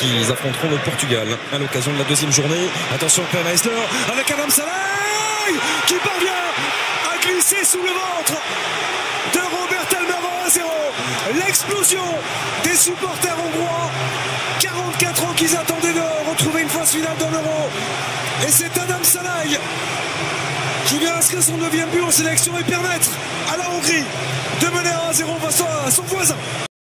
qui affronteront le Portugal à l'occasion de la deuxième journée. Attention Per Meissner avec Adam Salai qui parvient à glisser sous le ventre de Robert Almaro à 0. L'explosion des supporters hongrois. 44 ans qu'ils attendaient de retrouver une phase finale dans l'Euro. Et c'est Adam Salai qui vient inscrire son neuvième but en sélection et permettre à la Hongrie de mener à 0 face à son voisin.